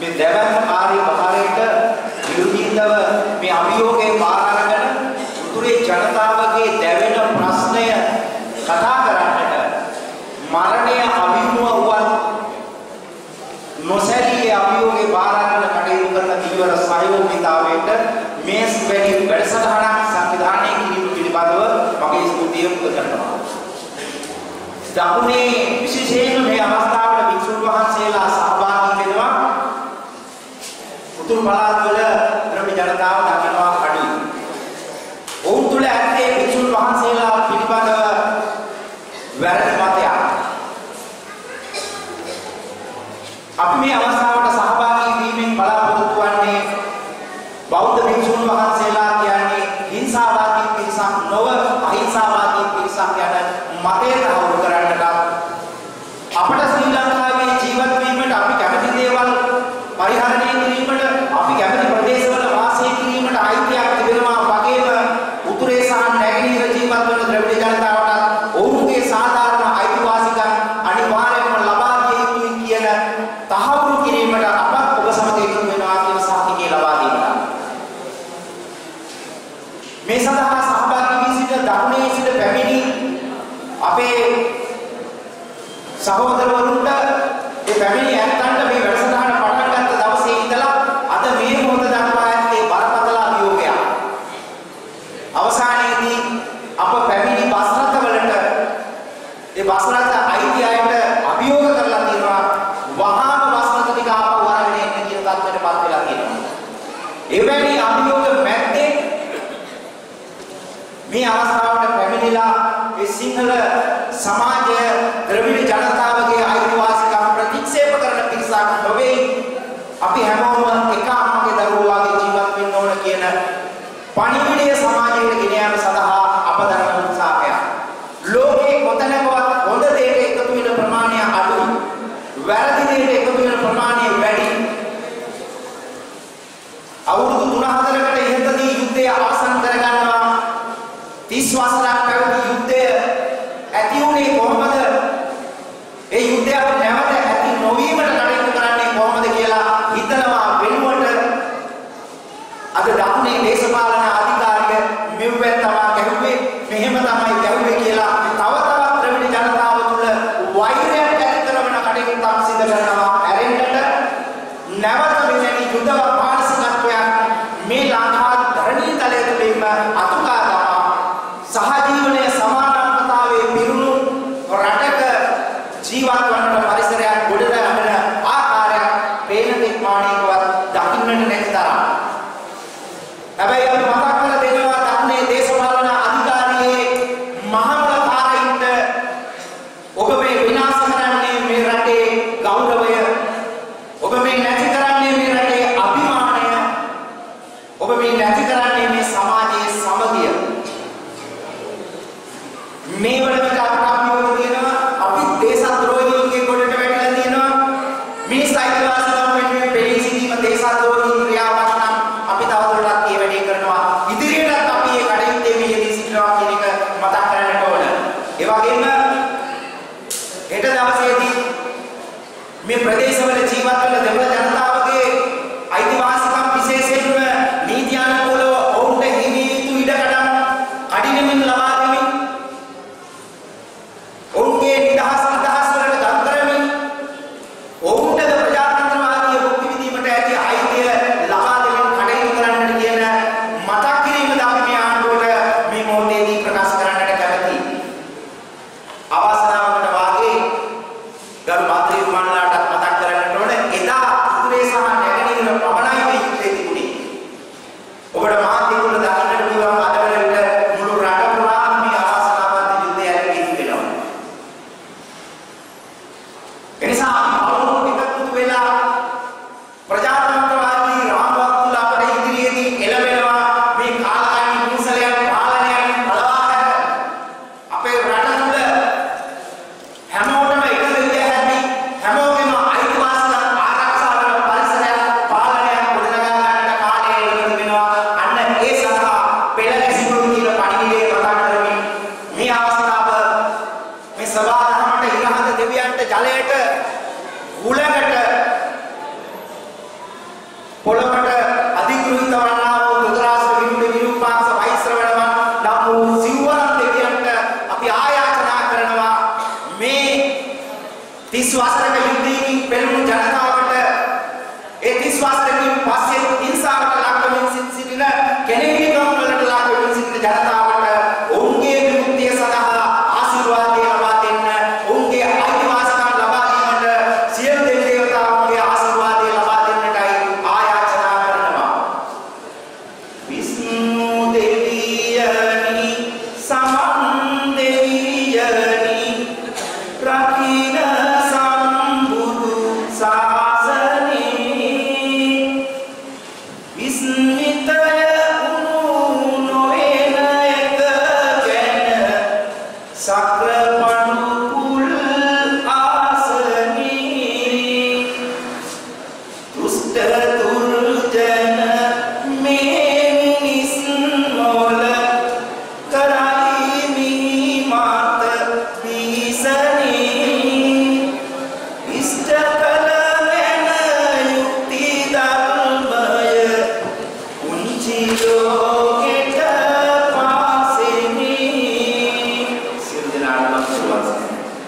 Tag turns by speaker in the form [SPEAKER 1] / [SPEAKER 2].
[SPEAKER 1] මේ දැවැන්තකාරී භාරයට විරුද්ධව මේ අභියෝගයේ පාර අරගෙන උතුරේ ජනතාවගේ දැවෙන ප්‍රශ්නය කතා කරන්නට මරණය අභිමුව වුවත් නොසැලී අභියෝගේ පාර අරගෙන කටයුතු කරන පියවර සහයෝගීතාවයට මේ වැඩි වැඩසටහනක් සංවිධානය කිරීම පිළිබඳව මගේ ස්තුතිය පුද කරනවා. දකුණේ විශේෂයෙන්ම මේ අවස්ථාවට භික්ෂුන් වහන්සේලා සහභාගී වෙනවා. උතුරු පළාත්වල ද්‍රව්‍ය ජනතාව දකිනවා අඩුයි. ඔවුන් තුල ඇත්තේ භික්ෂුන් වහන්සේලා පිළිබඳව වැරදි මතයක්. අපි මේ අවස්ථාවට සහභාගී වීමෙන් බලාපොරොත්තු මේ සඳහා සහභාගී වී සිට දකුණේ සිට පැමිණි අපේ සහෝදරවරුන්ට ඒ පැමිණි ඇත්තන්ට සිංහල සමාජය ද්‍රවිඩ ජනතාවගේ අයිතිවාසිකම් ප්‍රතික්ෂේප කරන පිරිසක් නොවේ. අපි හැමෝම එක අම්මගේ දරුවෝ වගේ ජීවත් වෙන්න ඕන කියන පණිවිඩය සමාජයට ගෙන යාම සඳහා අප දරන උත්සාහය ලෝකේ කොතැනකවත් හොඳ දෙයට එකතු වෙන ප්‍රමාණය අඩුයි. වැරදි දෙයට එකතු වෙන ප්‍රමාණය වැඩි. අවුරුදු 3-4කට ඉහතදී යුද්ධය අවසන් කරගන්නවා. 30 වසරක් පැවති යුද්ධය ඇති වුණේ කොහොමද? ඒ යුද්ධය අපි නැවත ඇති නොවීමට කටයුතු කරන්නේ කොහොමද කියලා හිතනවා වෙනුවට අද දකුණේ දේශපාලන අධිකාරිය මෙව්වෙන් තමයි ගැහුවේ මෙහෙම තමයි ගැහුවේ කියලා තව තවත් ද්‍රවිඩ ජනතාව තුළ වෛරයක් ඇති කරන කටයුත්තක් සිදු කරනවා. ඇරෙන්නට නැවත මෙවැනි යුද මානසිකත්වයක් මේ ලංකා ධරණී තලයේ තුලින්ම අතුකා මේ වලට අපට අභියෝග තියෙනවා. අපි දේශද්‍රෝහීන්ගේ කොටට වැටිලා තියෙනවා. මිනිස් අයිතිවාසිකම් වෙනුවෙන් පෙනී සිටීම දේශද්‍රෝහී ක්‍රියාවක් නම් අපි තවදුරටත් මේ වැඩේ කරනවා. ඉදිරියටත් අපි මේ කටයුත්තේ මේ යෙදී සිටිනවා කියන එක මතක් කරගන්න ඕන. ඒ වගේම හෙට දවසේදී මේ ප්‍රදේශවල ජීවත් වෙන දෙමළ ජනතාවගේ भास्कर का युद्ध की